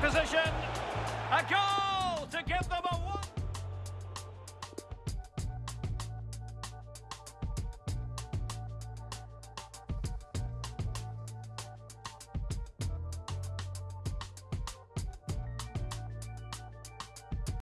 position. A goal!